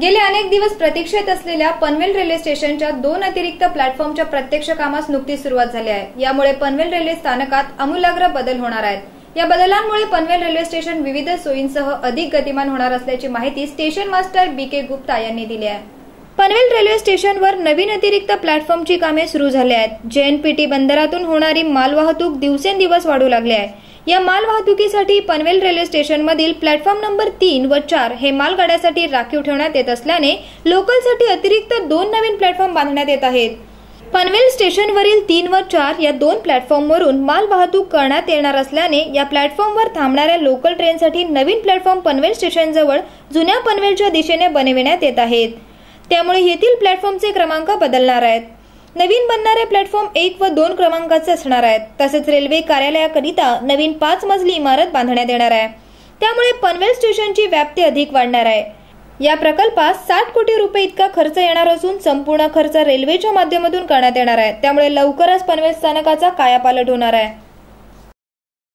गेले अनेक दिवस प्रतीक्षेत असलेल्या पनवेल रेल्वे स्टेशनच्या दोन अतिरिक्त प्लॅटफॉर्मच्या प्रत्यक्ष कामास नुकतीच सुरुवात झाली आहे. यामुळे पनवेल रेल्वे स्थानकात आमूलाग्र बदल होणार आहेत. या बदलांमुळे पनवेल रेल्वे स्टेशन विविध सोयींसह अधिक गतिमान होणार असल्याची माहिती station master B K Gupta यांनी दिली आहे. पनवेल रेल्वे स्टेशनवर नवीन अतिरिक्त प्लॅटफॉर्मची कामे सुरू झाली आहेत. जेएनपीटी बंदरातून होणारी मालवाहतूक दिवसेंदिवस वाढू लागली आहे. या माल वाहतुकीसाठी पनवेल रेल्वे स्टेशनमधील प्लॅटफॉर्म नंबर तीन व चार हे मालगाड्यासाठी राखीव ठेवण्यात येत असल्याने लोकलसाठी अतिरिक्त दोन नवीन प्लॅटफॉर्म बांधण्यात येत आहेत. पनवेल स्टेशनवरील तीन व चार या दोन प्लॅटफॉर्मवरून माल वाहतूक करण्यात येणार असल्याने या प्लॅटफॉर्मवर थांबणाऱ्या लोकल ट्रेनसाठी नवीन प्लॅटफॉर्म पनवेल स्टेशनजवळ जुन्या पनवेलच्या दिशेने बनविण्यात येत आहेत. त्यामुळे येथील प्लॅटफॉर्मचे क्रमांक बदलणार आहेत. नवीन बनणारे प्लॅटफॉर्म एक व दोन क्रमांकाचे असणार आहेत. तसेच रेल्वे कार्यालयाकरिता नवीन पाच मजली इमारत बांधण्यात येणार आहे. त्यामुळे पनवेल स्टेशनची व्याप्ती अधिक वाढणार आहे. या प्रकल्पास साठ कोटी रुपये इतका खर्च येणार असून संपूर्ण खर्च रेल्वेच्या माध्यमातून करण्यात येणार आहे. त्यामुळे लवकरच पनवेल स्थानकाचा कायापालट होणार आहे.